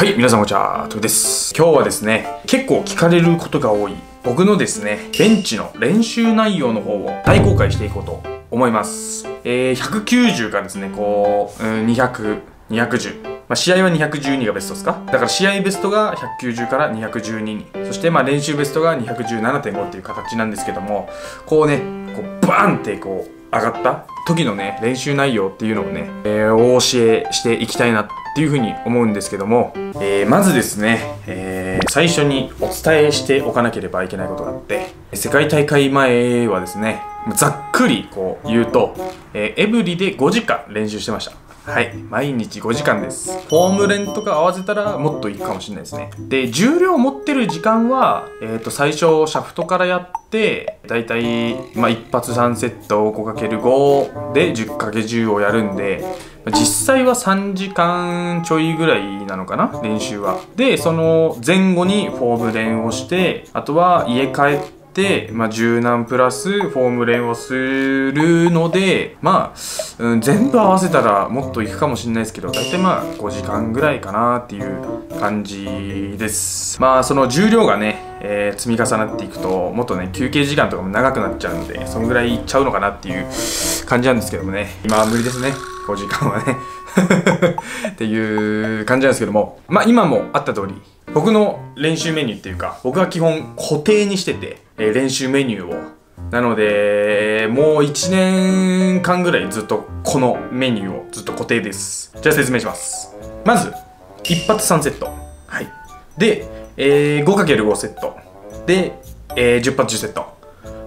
はい、皆さんこんにちは、トゥです。今日はですね、結構聞かれることが多い、僕のですね、ベンチの練習内容の方を大公開していこうと思います。えー、190がですね、こう、うん、200、210。まあ、試合は212がベストですか？だから試合ベストが190から212に。そしてまあ練習ベストが217.5っていう形なんですけども、こうね、こうバーンってこう、上がった時のね、練習内容っていうのをね、えー、お教えしていきたいなっていうふうに思うんですけども、えー、まずですね、えー、最初にお伝えしておかなければいけないことがあって、世界大会前はですね、ざっくりこう言うと、えエブリで5時間練習してました。はい。毎日5時間です。フォーム練とか合わせたらもっといいかもしれないですね。で、重量持ってる時間は、えっ、ー、と、最初、シャフトからやって、だいたい、まあ、一発3セットを 5×5 で 10×10 をやるんで、実際は3時間ちょいぐらいなのかな練習は。で、その前後にフォーム練をして、あとは家帰って、、まあ、柔軟プラスフォーム練をするので、まあ、うん、全部合わせたらもっといくかもしれないですけど、大体まあ5時間ぐらいかなっていう感じです。まあ、その重量がね、えー、積み重なっていくと、もっとね、休憩時間とかも長くなっちゃうので、そんぐらいいっちゃうのかなっていう感じなんですけどもね、今は無理ですね、5時間はね。っていう感じなんですけども、まあ今もあった通り、僕の練習メニューっていうか、僕は基本固定にしてて、え練習メニューを。なので、もう1年間ぐらいずっとこのメニューをずっと固定です。じゃあ説明します。まず、一発3セット。はい。で、えー、5×5 セット。で、えー、10発10セット。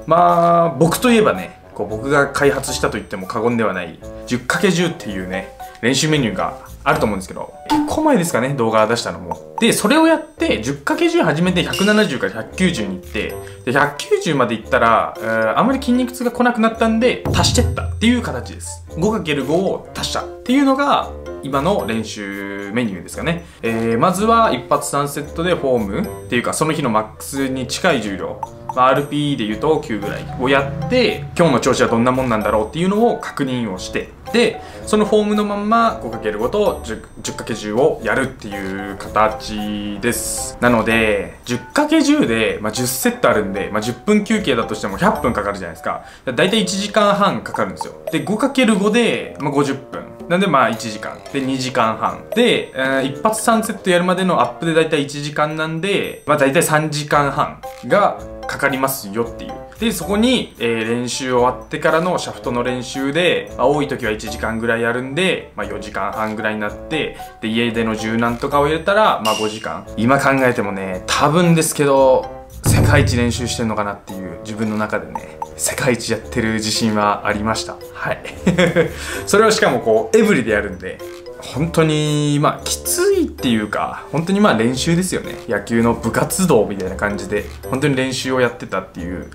まあ、僕といえばね、こう僕が開発したと言っても過言ではない 10×10 っていうね、練習メニューがあると思うんですけど、結構前ですかね、動画出したのも。で、それをやって、10×10 始めて170から190に行って、で、190まで行ったら、えー、あまり筋肉痛が来なくなったんで、足してったっていう形です。5×5 を足したっていうのが、今の練習メニューですかね。えー、まずは一発3セットでフォームっていうか、その日のマックスに近い重量。まあ、RPE で言うと9ぐらいをやって今日の調子はどんなもんなんだろうっていうのを確認をしてでそのフォームのまんま 5×5 と 10×10 をやるっていう形です。なので 10×10 で、まあ、10セットあるんで、まあ、10分休憩だとしても100分かかるじゃないですか。だいたい1時間半かかるんですよ。で 5×5 で、まあ、50分。なんでまあ1時間。で2時間半。で、えー、一発3セットやるまでのアップでだいたい1時間なんでまあだいたい3時間半がかかりますよっていう。で、そこに、えー、練習終わってからのシャフトの練習で、まあ、多い時は1時間ぐらいやるんで、まあ、4時間半ぐらいになって、で、家での柔軟とかを入れたら、まあ、5時間。今考えてもね、多分ですけど、世界一練習してんのかなっていう自分の中でね世界一やってる自信はありましたはい それをしかもこうエブリでやるんで本当に、まあ、きついっていうか、本当にまあ練習ですよね。野球の部活動みたいな感じで、本当に練習をやってたっていう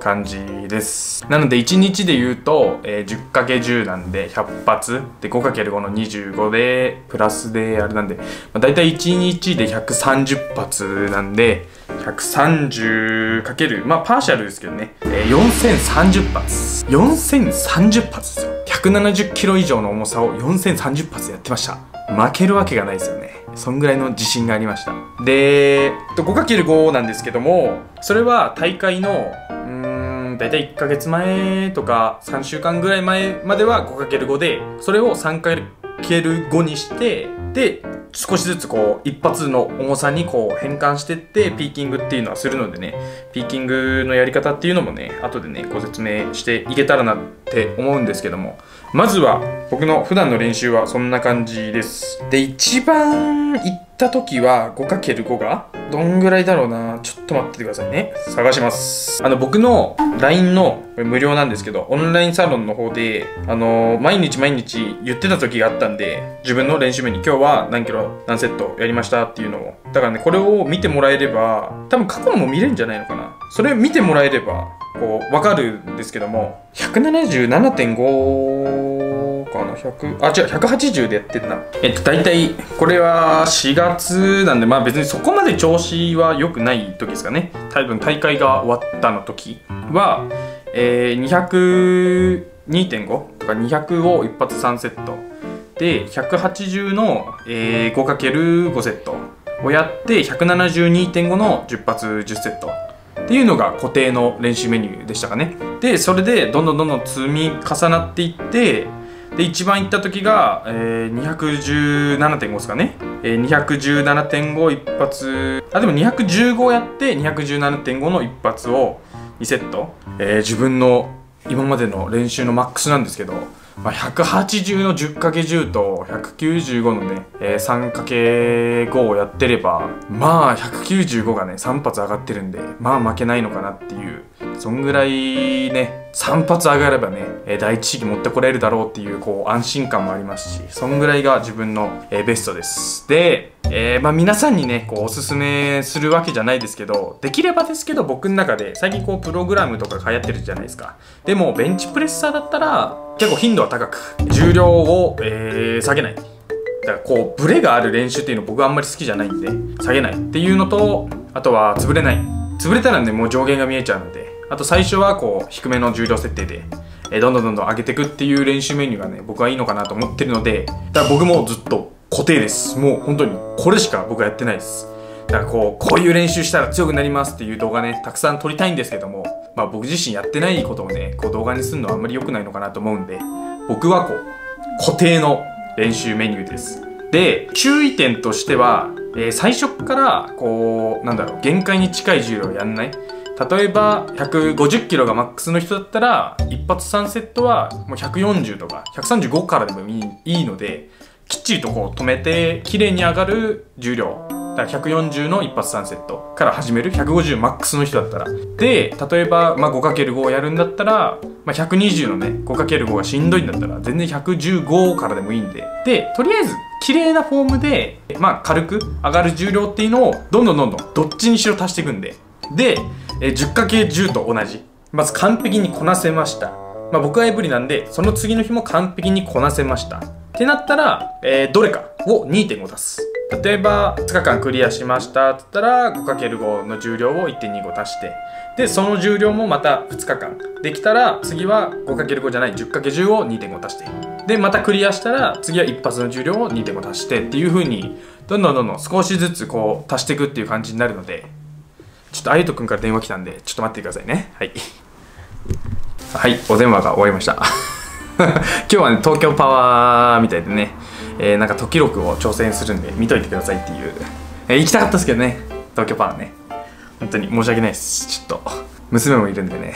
感じです。なので、1日で言うと、えー、10×10 なんで、100発。で、5×5 の25で、プラスで、あれなんで、まあ、大体1日で130発なんで、130× まあパーシャルですけどね、えー、4030発4030発ですよ170キロ以上の重さを4030発やってました。負けるわけがないですよね。そんぐらいの自信がありました。で 5×5 なんですけどもそれは大会のうん大体1ヶ月前とか3週間ぐらい前までは 5×5 でそれを 3×5 にしてで少しずつこう一発の重さにこう変換してってピーキングっていうのはするのでねピーキングのやり方っていうのもね後でねご説明していけたらなって思うんですけどもまずは僕の普段の練習はそんな感じです。で一番行った時は 5×5 がどんぐらいだろうな。ちょっと待っててくださいね。探します。あの僕の LINE の無料なんですけどオンラインサロンの方であの毎日毎日言ってた時があったんで自分の練習目に今日は何キロ何セットやりましたっていうのを。だからねこれを見てもらえれば多分過去のも見れるんじゃないのかな。それ見てもらえればこう分かるんですけども177.5かな100あ違う180でやってるな。えっと大体これは4月なんでまあ別にそこまで調子は良くない時ですかね。多分大会が終わったの時はえー、202.5とか200を一発3セット。で180の、えー、5×5 セットをやって172.5の10発10セット。っていうのが固定の練習メニューでしたかね。でそれでどんどんどんどん積み重なっていってで一番いった時が、えー、217.5ですかね、えー、217.5一発。あでも215やって217.5の一発を2セット、えー、自分の今までの練習のマックスなんですけどまあ、180の 10×10 と195のね、えー、3×5 をやってればまあ195がね3発上がってるんでまあ負けないのかなっていうそんぐらいね3発上がればね、第一試技持ってこれるだろうっていうこう安心感もありますしそんぐらいが自分の、え、ベストですでえー、まあ皆さんにね、こうおすすめするわけじゃないですけど、できればですけど僕の中で最近こうプログラムとか流行ってるじゃないですか。でもベンチプレッサーだったら結構頻度は高く、重量を、えー、下げない。だからこうブレがある練習っていうの僕はあんまり好きじゃないんで、下げないっていうのと、あとは潰れない。潰れたらね、もう上限が見えちゃうので、あと最初はこう低めの重量設定で、え、どんどんどんどん上げていくっていう練習メニューがね、僕はいいのかなと思ってるので、だから僕もずっと固定です。もう本当にこれしか僕はやってないです。だからこう、こういう練習したら強くなりますっていう動画ね、たくさん撮りたいんですけども、まあ僕自身やってないことをね、こう動画にするのはあんまり良くないのかなと思うんで、僕はこう、固定の練習メニューです。で、注意点としては、えー、最初からこう、なんだろう、限界に近い重量をやんない。例えば150キロがマックスの人だったら一発3セットはもう140とか135からでもいいのできっちりとこう止めて綺麗に上がる重量。だから140の一発3セットから始める150マックスの人だったら。で例えば、まあ、5×5 をやるんだったら、まあ、120のね 5×5 がしんどいんだったら全然115からでもいいんで。でとりあえず綺麗なフォームで、まあ、軽く上がる重量っていうのをどんどんどんどんどっちにしろ足していくんで。で 10×10 と同じ。まず完璧にこなせました。まあ、僕はエブリなんでその次の日も完璧にこなせました。ってなったら、えー、どれかを2.5足す。例えば、2日間クリアしました。って言ったら、5×5 の重量を1.25足して、で、その重量もまた2日間。できたら、次は 5×5 じゃない 10×10 を2.5足して、で、またクリアしたら、次は一発の重量を2.5足して。っていう風に、どんどんどんどん少しずつこう足していくっていう感じになるので、ちょっとあゆとくんから電話来たんで、ちょっと待ってくださいね。はい。はい、お電話が終わりました。今日はね東京パワーみたいでね、えー、なんか時録を挑戦するんで見といてくださいっていう、えー、行きたかったですけどね東京パワーね。本当に申し訳ないです。ちょっと娘もいるんでね。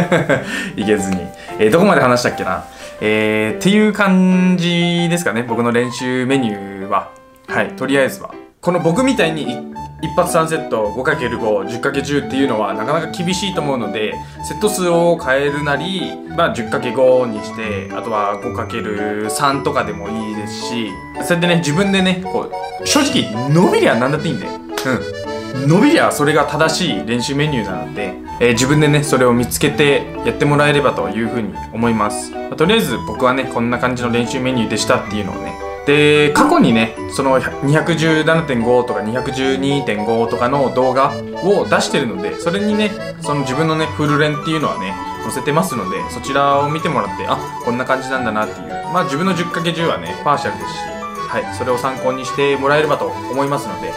行けずに、えー、どこまで話したっけな。えー、っていう感じですかね。僕の練習メニューは。はいとりあえずは。この僕みたいに一発3セット 5×510×10 っていうのはなかなか厳しいと思うのでセット数を変えるなり、まあ、10×5 にしてあとは 5×3 とかでもいいですしそれでね自分でねこう正直伸びりゃ何だっていいんでうん。伸びりゃそれが正しい練習メニューなので、えー、自分でねそれを見つけてやってもらえればというふうに思います、まあ、とりあえず僕はねこんな感じの練習メニューでしたっていうのをねで過去にねその217.5とか212.5とかの動画を出してるのでそれにねその自分のねフルレンっていうのはね載せてますのでそちらを見てもらってあこんな感じなんだなっていう。まあ自分の 10×10 はねパーシャルですしはいそれを参考にしてもらえればと思いますので、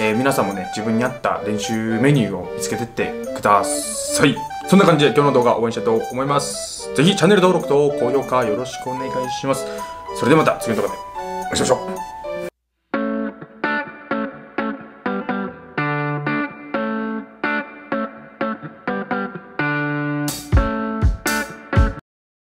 えー、皆さんもね自分に合った練習メニューを見つけてってください。そんな感じで今日の動画応援したいと思います。ぜひチャンネル登録と高評価よろしくお願いします。それではまた次の動画で。お会いしましょう